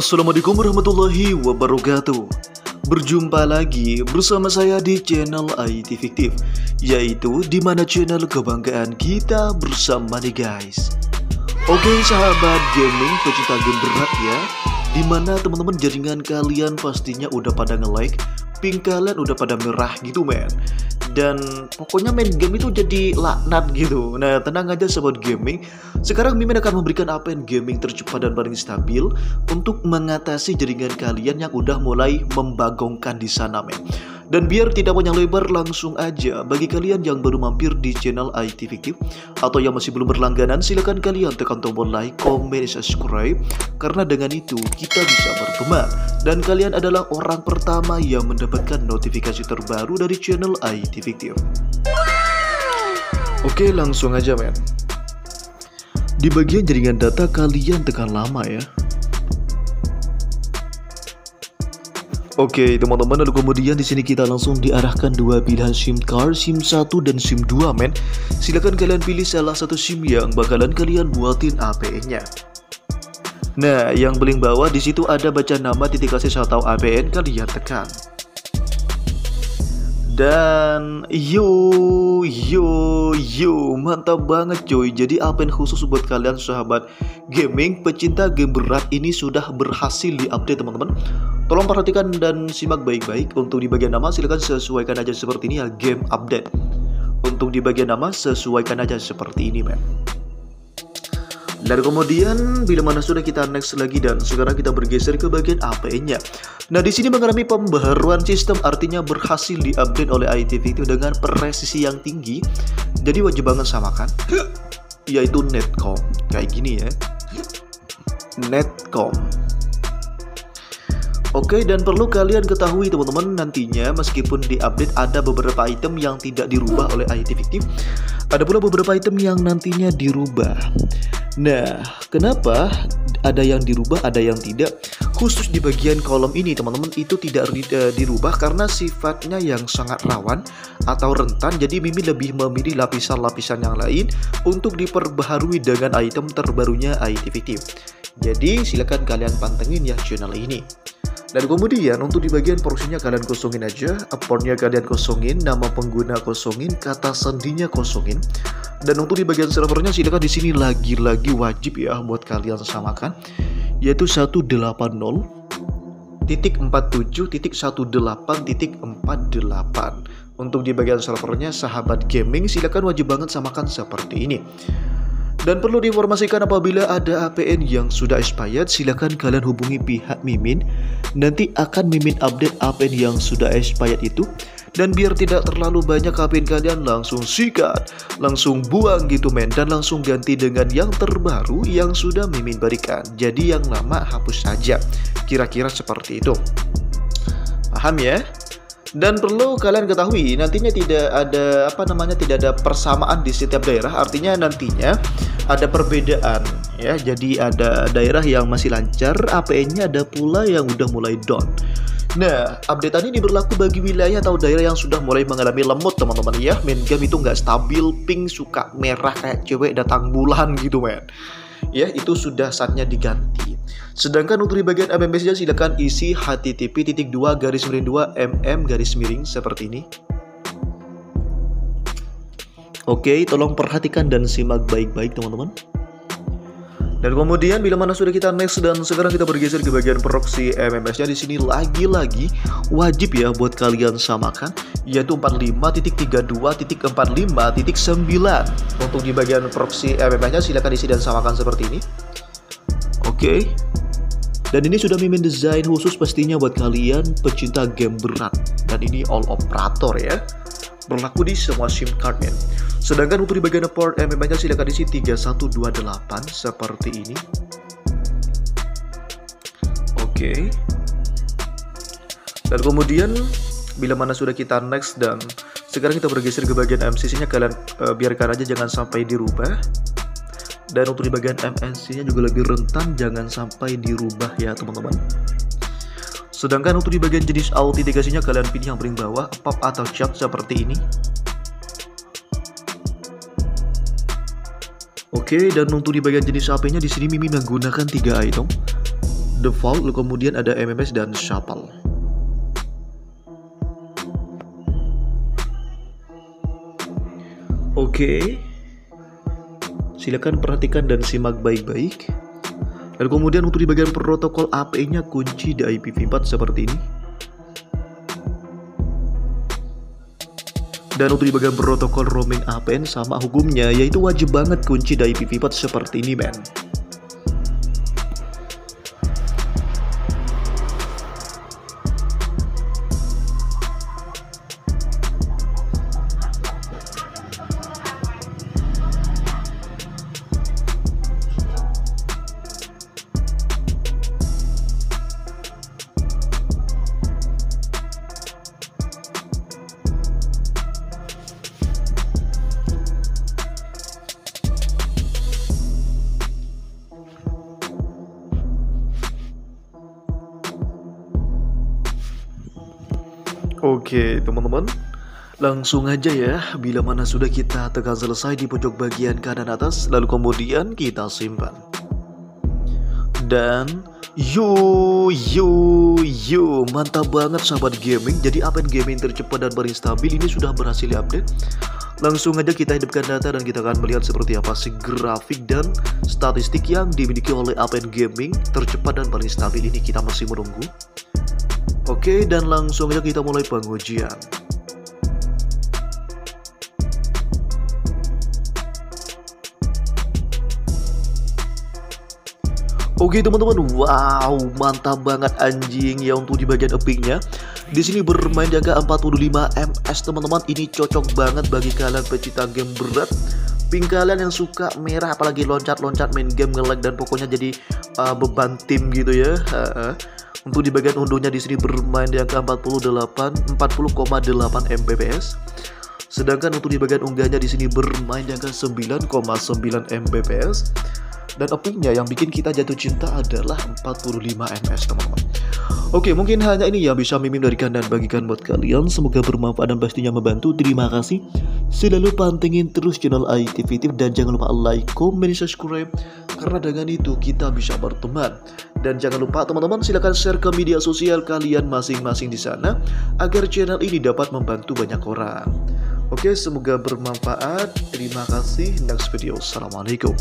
Assalamualaikum warahmatullahi wabarakatuh. Berjumpa lagi bersama saya di channel IT Fiktif Yaitu di mana channel kebanggaan kita bersama nih guys. Oke sahabat gaming pecinta game berat ya. Di mana teman-teman jaringan kalian pastinya udah pada nge-like Pink kalian udah pada merah gitu men dan pokoknya main game itu jadi laknat gitu. Nah, tenang aja sobat gaming. Sekarang Mimin akan memberikan APN gaming tercepat dan paling stabil untuk mengatasi jaringan kalian yang udah mulai membagongkan di sana, men. Dan biar tidak panjang lebar langsung aja bagi kalian yang baru mampir di channel IT Fiktif atau yang masih belum berlangganan silahkan kalian tekan tombol like, komen, subscribe karena dengan itu kita bisa berteman dan kalian adalah orang pertama yang mendapatkan notifikasi terbaru dari channel IT Fiktif. Oke langsung aja men. Di bagian jaringan data kalian tekan lama ya. Oke teman-teman lalu kemudian di sini kita langsung diarahkan dua pilihan SIM card SIM 1 dan SIM 2 men Silahkan kalian pilih salah satu SIM yang bakalan kalian buatin APN nya Nah yang paling bawah di situ ada baca nama titik kasih atau APN kalian tekan. Dan yo yo yo mantap banget coy Jadi APN khusus buat kalian sahabat gaming pecinta game berat ini sudah berhasil diupdate teman-teman. Tolong perhatikan dan simak baik-baik. Untuk di bagian nama silahkan sesuaikan aja seperti ini ya game update. Untuk di bagian nama sesuaikan aja seperti ini men dan kemudian bila mana sudah kita next lagi dan sekarang kita bergeser ke bagian APN-nya. Nah di sini mengalami pembaharuan sistem artinya berhasil diupdate oleh ITV itu dengan presisi yang tinggi. Jadi wajib banget samakan yaitu netcom kayak gini ya. Netcom. Oke dan perlu kalian ketahui teman-teman nantinya meskipun diupdate ada beberapa item yang tidak dirubah oleh IT Fiktif Ada pula beberapa item yang nantinya dirubah Nah, kenapa ada yang dirubah, ada yang tidak? Khusus di bagian kolom ini, teman-teman, itu tidak uh, dirubah karena sifatnya yang sangat rawan atau rentan. Jadi, Mimi lebih memilih lapisan-lapisan yang lain untuk diperbaharui dengan item terbarunya IT Fiktif. Jadi, silakan kalian pantengin ya channel ini. Dan kemudian untuk di bagian proksinya kalian kosongin aja, accountnya kalian kosongin, nama pengguna kosongin, kata sandinya kosongin. Dan untuk di bagian servernya silakan di sini lagi-lagi wajib ya buat kalian samakan, yaitu 180 titik 47 titik 18 titik 48 untuk di bagian servernya sahabat gaming silakan wajib banget samakan seperti ini dan perlu diinformasikan apabila ada APN yang sudah expired, silakan kalian hubungi pihak Mimin. Nanti akan Mimin update APN yang sudah expired itu. Dan biar tidak terlalu banyak APN kalian langsung sikat, langsung buang gitu men. Dan langsung ganti dengan yang terbaru yang sudah Mimin berikan. Jadi yang lama hapus saja. Kira-kira seperti itu. Paham ya? Dan perlu kalian ketahui nantinya tidak ada apa namanya tidak ada persamaan di setiap daerah artinya nantinya ada perbedaan ya jadi ada daerah yang masih lancar APN-nya ada pula yang udah mulai down. Nah, updatean ini berlaku bagi wilayah atau daerah yang sudah mulai mengalami lemot teman-teman ya. Main game itu nggak stabil, ping suka merah kayak cewek datang bulan gitu men. Ya, itu sudah saatnya diganti. Sedangkan untuk di bagian MMS-nya silakan isi http titik dua garis miring 2 mm garis miring seperti ini. Oke, tolong perhatikan dan simak baik-baik teman-teman. Dan kemudian bila mana sudah kita next dan sekarang kita bergeser ke bagian proxy MMS-nya di sini lagi-lagi wajib ya buat kalian samakan yaitu 45.32.45.9 untuk di bagian proxy MMS-nya silahkan isi dan samakan seperti ini. Oke. Okay. Dan ini sudah mimin desain khusus pastinya buat kalian pecinta game berat dan ini all operator ya. Berlaku di semua SIM card men. Sedangkan untuk di bagian port MM-nya silakan isi 3128 seperti ini. Oke. Dan kemudian bila mana sudah kita next dan sekarang kita bergeser ke bagian MCC-nya kalian uh, biarkan aja jangan sampai dirubah. Dan untuk di bagian MNC-nya juga lebih rentan jangan sampai dirubah ya teman-teman. Sedangkan untuk di bagian jenis autentikasinya kalian pilih yang paling bawah pop atau chat seperti ini. Oke, dan untuk di bagian jenis HP-nya di sini Mimi menggunakan tiga item. default, lalu kemudian ada MMS dan shuffle. Oke. Silakan perhatikan dan simak baik-baik. Lalu kemudian untuk di bagian protokol AP-nya kunci di IPv4 seperti ini. Dan untuk di bagian protokol roaming APN sama hukumnya yaitu wajib banget kunci di IPv4 seperti ini men. Oke teman-teman. Langsung aja ya Bila mana sudah kita tekan selesai di pojok bagian kanan atas Lalu kemudian kita simpan. Dan Yo yo yo Mantap banget sahabat gaming. Jadi update gaming tercepat dan paling stabil Ini sudah berhasil update Langsung aja kita hidupkan data dan kita akan melihat seperti apa sih grafik dan statistik yang dimiliki oleh update gaming tercepat dan paling stabil ini. Kita masih menunggu Oke, dan langsung aja kita mulai pengujian. Oke teman-teman, wow mantap banget anjing ya untuk di bagian epicnya. Di sini bermain jaga 45 ms teman-teman, ini cocok banget bagi kalian pecinta game berat. Ping kalian yang suka merah apalagi loncat-loncat main game ngelag dan pokoknya jadi uh, beban tim gitu ya. Untuk di bagian unduhnya di sini bermain di angka 48 40,8 Mbps. Sedangkan untuk di bagian unggahnya di sini bermain di angka 9,9 Mbps. Dan opiknya yang bikin kita jatuh cinta adalah 45 ms teman-teman. Oke, mungkin hanya ini yang bisa Mimin berikan dan bagikan buat kalian. Semoga bermanfaat dan pastinya membantu. Terima kasih. Selalu pantengin terus channel ITV dan jangan lupa like, comment, subscribe. Karena dengan itu kita bisa berteman. Dan jangan lupa teman-teman silahkan share ke media sosial kalian masing-masing di sana. Agar channel ini dapat membantu banyak orang. Oke, semoga bermanfaat. Terima kasih. Next video. Assalamualaikum.